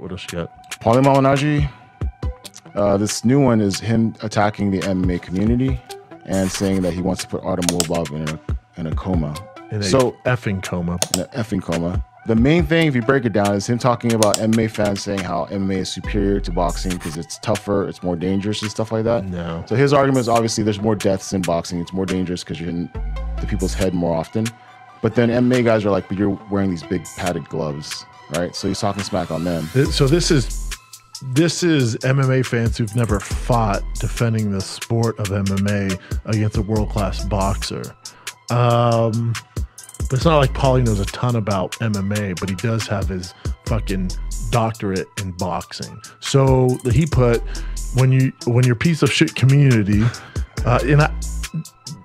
What else you got? Paulie Malignaggi. Uh, this new one is him attacking the MMA community and saying that he wants to put Artem Lobov in a in a coma. In a so effing coma. in an effing coma. The main thing, if you break it down, is him talking about MMA fans saying how MMA is superior to boxing because it's tougher, it's more dangerous, and stuff like that. No. So his argument is obviously there's more deaths in boxing. It's more dangerous because you're in the people's head more often. But then MMA guys are like, but you're wearing these big padded gloves, right? So he's talking smack on them. So this is this is MMA fans who've never fought defending the sport of MMA against a world class boxer. Um, but it's not like Paulie knows a ton about MMA, but he does have his fucking doctorate in boxing. So he put when you when your piece of shit community, uh, and I,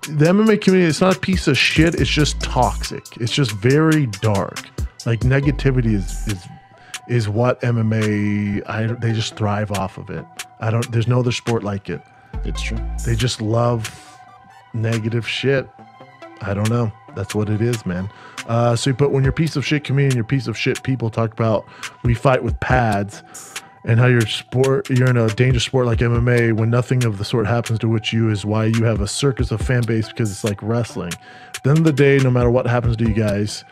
the MMA community, it's not a piece of shit. It's just toxic. It's just very dark. Like negativity is is is what MMA. I they just thrive off of it. I don't. There's no other sport like it. It's true. They just love negative shit. I don't know. That's what it is, man. Uh, so you put when your piece of shit comedian, your piece of shit people talk about we fight with pads and how your sport you're in a dangerous sport like MMA when nothing of the sort happens to which you is why you have a circus of fan base because it's like wrestling. At the end of the day, no matter what happens to you guys,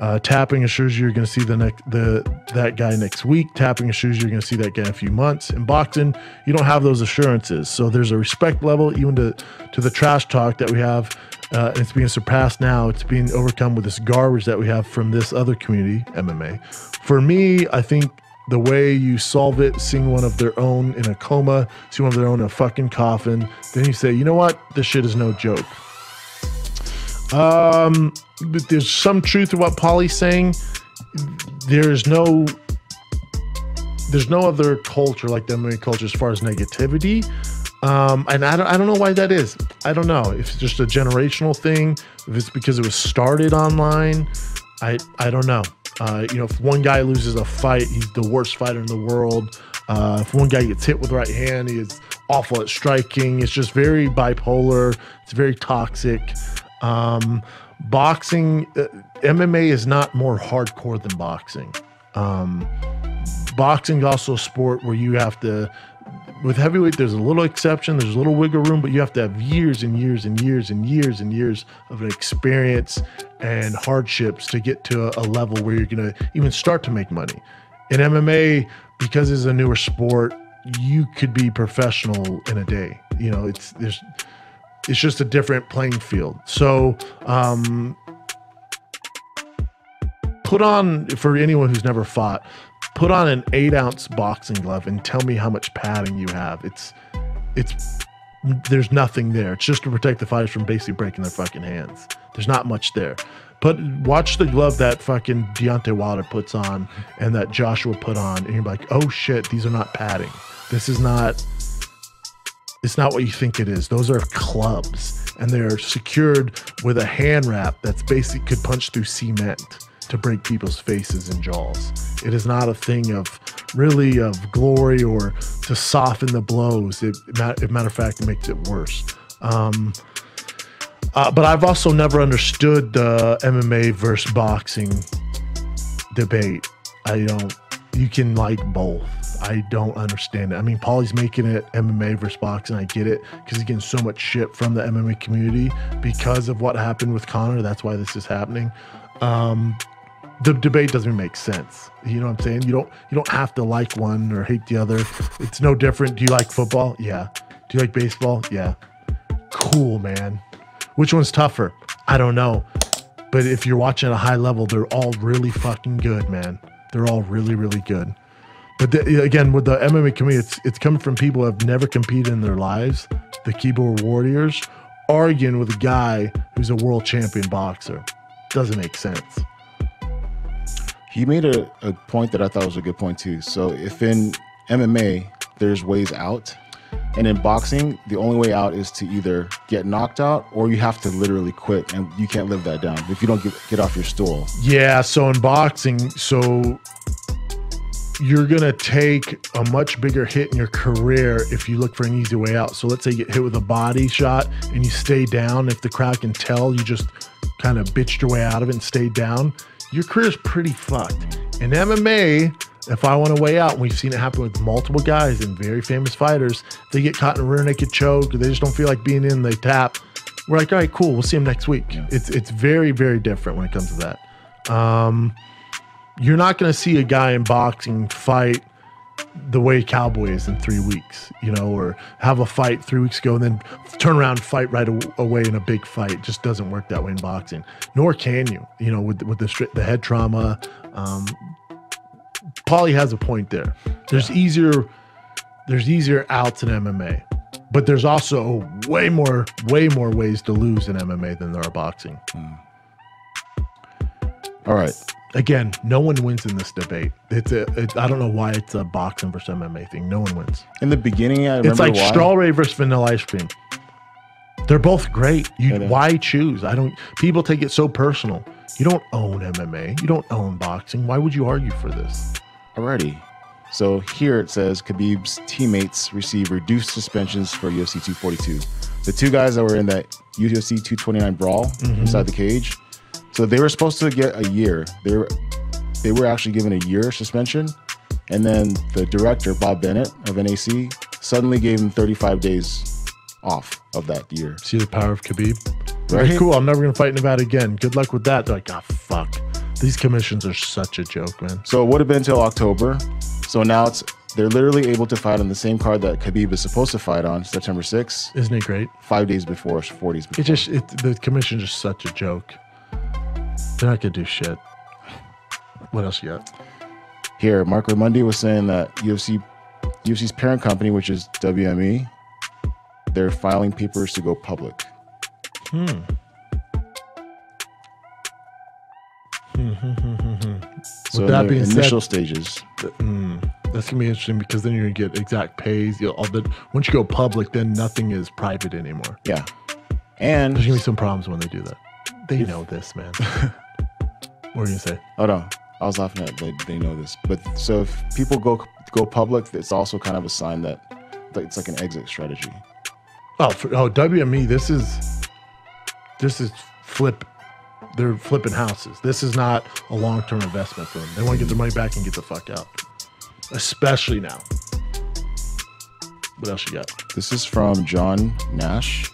uh, tapping assures you you're going to see the next the that guy next week. Tapping assures you you're going to see that guy in a few months. In boxing, you don't have those assurances. So there's a respect level even to to the trash talk that we have. Uh, it's being surpassed now. It's being overcome with this garbage that we have from this other community, MMA. For me, I think the way you solve it, seeing one of their own in a coma, seeing one of their own in a fucking coffin, then you say, you know what, this shit is no joke. Um, but there's some truth to what Paulie's saying. There's no, there's no other culture like the MMA culture as far as negativity. Um, and I don't, I don't know why that is. I don't know if it's just a generational thing. If it's because it was started online, I, I don't know. Uh, you know, if one guy loses a fight, he's the worst fighter in the world. Uh, if one guy gets hit with the right hand, he is awful at striking. It's just very bipolar. It's very toxic. Um, boxing, uh, MMA is not more hardcore than boxing. Um, boxing is also a sport where you have to with heavyweight there's a little exception there's a little wiggle room but you have to have years and years and years and years and years of experience and hardships to get to a, a level where you're going to even start to make money in mma because it's a newer sport you could be professional in a day you know it's there's it's just a different playing field. So um put on for anyone who's never fought put on an eight ounce boxing glove and tell me how much padding you have. It's it's there's nothing there. It's just to protect the fighters from basically breaking their fucking hands. There's not much there. But watch the glove that fucking Deontay Wilder puts on and that Joshua put on and you're like oh shit these are not padding. This is not it's not what you think it is. Those are clubs, and they're secured with a hand wrap that's basically could punch through cement to break people's faces and jaws. It is not a thing of really of glory or to soften the blows. It, a matter of fact, it makes it worse. Um, uh, but I've also never understood the MMA versus boxing debate. I don't. You can like both. I don't understand it. I mean, Paulie's making it MMA versus boxing. And I get it because he's getting so much shit from the MMA community because of what happened with Conor. That's why this is happening. Um, the debate doesn't make sense. You know what I'm saying? You don't you don't have to like one or hate the other. It's no different. Do you like football? Yeah. Do you like baseball? Yeah. Cool, man. Which one's tougher? I don't know. But if you're watching at a high level, they're all really fucking good, man. They're all really, really good. But the, again, with the MMA community, it's, it's coming from people who have never competed in their lives, the keyboard warriors, arguing with a guy who's a world champion boxer. Doesn't make sense. He made a, a point that I thought was a good point too. So if in MMA there's ways out, and in boxing the only way out is to either get knocked out or you have to literally quit, and you can't live that down if you don't get, get off your stool. Yeah, so in boxing, so you're gonna take a much bigger hit in your career if you look for an easy way out. So let's say you get hit with a body shot and you stay down. If the crowd can tell you just kind of bitched your way out of it and stayed down, your career's pretty fucked. In MMA, If I want to weigh out, and we've seen it happen with multiple guys and very famous fighters, they get caught in a rear naked choke, they just don't feel like being in, they tap. We're like, all right, cool, we'll see him next week. It's it's very very different when it comes to that. Um, you're not going to see a guy in boxing fight the way Cowboy is in three weeks, you know, or have a fight three weeks ago and then turn around and fight right away in a big fight. It just doesn't work that way in boxing. Nor can you, you know, with with the stri- the head trauma. Um, Paulie has a point there. There's easier there's easier outs in MMA, but there's also way more way more ways to lose in MMA than there are boxing. All right. Again, no one wins in this debate. It's a it, I don't know why it's a boxing versus MMA thing. No one wins. In the beginning, I remember It's like why. strawberry versus vanilla ice cream. They're both great. You why choose? I don't. People take it so personal. You don't own MMA. You don't own boxing. Why would you argue for this? Alrighty. So here it says Khabib's teammates receive reduced suspensions for UFC 242. The two guys that were in that UFC 229 brawl Mm-hmm. inside the cage, so they were supposed to get a year. They were they were actually given a year suspension, and then the director Bob Bennett of NAC suddenly gave him 35 days off of that year. See the power of Khabib. Right? Cool. I'm never gonna fight Nevada again. Good luck with that. They're like, ah, fuck. These commissions are such a joke, man. So it would have been until October. So now it's they're literally able to fight on the same card that Khabib is supposed to fight on September 6th, Isn't it great? five days before, 40s before. It just it, the commission's just such a joke. They're not gonna do shit. What else you got? Here, Marc Raimondi was saying that UFC, UFC's parent company, which is WME, they're filing papers to go public. Hmm. So With that being said- initial stages, That's gonna be interesting because then you're gonna get exact pays. You'll, all the, once you go public, then nothing is private anymore. yeah, and There's gonna be some problems when they do that. They know this, man. what were you gonna say? oh no, I was laughing at they, they know this, but so if people go go public, it's also kind of a sign that that it's like an exit strategy. Oh, for, oh, WME. This is this is flip. They're flipping houses. This is not a long term investment for them. They want to get their money back and get the fuck out. Especially now. What else you got? This is from John Nash.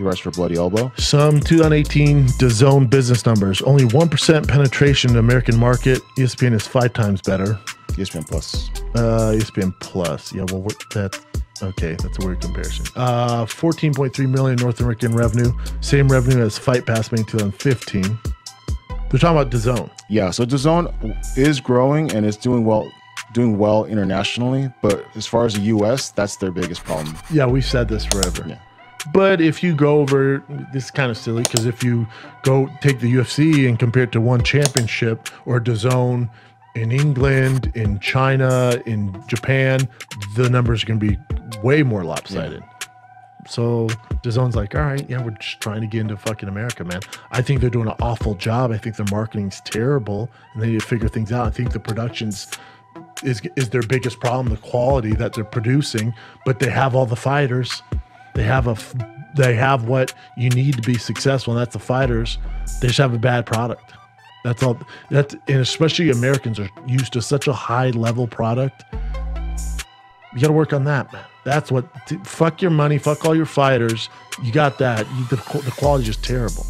He writes for Bloody Elbow. Some 2018 DAZN business numbers. Only 1% penetration in the American market. ESPN is five times better. ESPN Plus. Uh, ESPN Plus. Yeah, well, that's okay. That's a weird comparison. Uh, 14.3 million North American revenue. Same revenue as Fight Pass made in 2015. They're talking about DAZN. Yeah, so DAZN is growing and it's doing well doing well internationally, but as far as the US, that's their biggest problem. Yeah, we've said this forever. Yeah. But if you go over, this is kind of silly because if you go take the UFC and compare it to one championship or DAZN in England, in China, in Japan, the numbers are going to be way more lopsided. So DAZN's like, all right, yeah, we're just trying to get into fucking America, man. I think they're doing an awful job. I think their marketing's terrible, and they need to figure things out. I think the production's is is their biggest problem, the quality that they're producing. But they have all the fighters. They have a they have what you need to be successful, and that's the fighters. They just have a bad product. That's all. That's and especially Americans are used to such a high level product. You got to work on that, man. That's what. fuck your money. Fuck all your fighters. You got that. You, the, the quality's just terrible.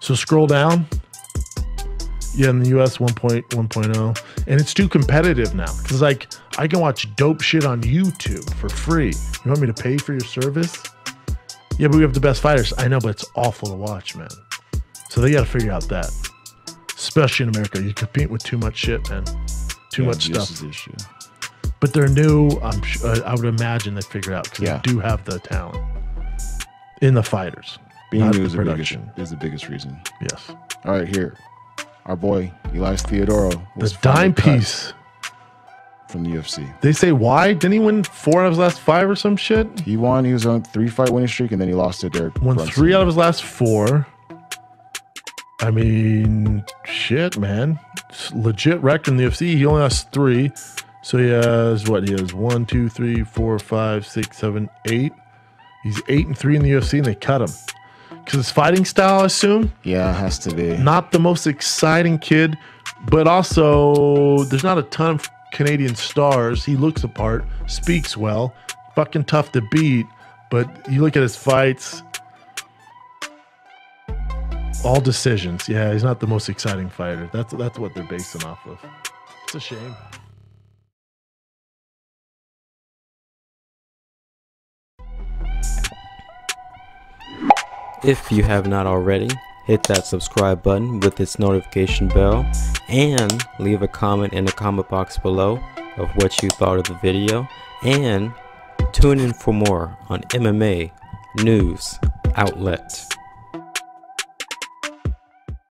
So scroll down. Yeah, in the US 1.1.0. And it's too competitive now. Because, like, I can watch dope shit on YouTube for free. You want me to pay for your service? Yeah, but we have the best fighters. I know, but it's awful to watch, man. So they got to figure out that. Especially in America. You compete with too much shit, man. Too Yeah, much this stuff. is the issue. But they're new. I'm uh, I would imagine they figure it out because Yeah. they do have the talent in the fighters. Being new is the, biggest, is the biggest reason. Yes. All right, here. Our boy, Elias Theodorou. The was dime piece. From the UFC. They say why? Didn't he win four out of his last five or some shit? He won. He was on three fight winning streak, and then he lost to Derek. Won Brunson. three out of his last four. I mean, shit, man. It's legit record in the UFC. He only has three. So he has what? He has one, two, three, four, five, six, seven, eight. He's eight and three in the UFC, and they cut him because his fighting style, I assume, Yeah, it has to be. not the most exciting kid. but also there's not a ton of Canadian stars. He looks apart, speaks well, fucking tough to beat. But you look at his fights, all decisions. Yeah, he's not the most exciting fighter. That's that's what they're basing off of. It's a shame. If you have not already, hit that subscribe button with its notification bell and leave a comment in the comment box below of what you thought of the video and tune in for more on MMA News Outlet.